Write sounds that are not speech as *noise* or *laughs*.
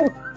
Sorry. *laughs*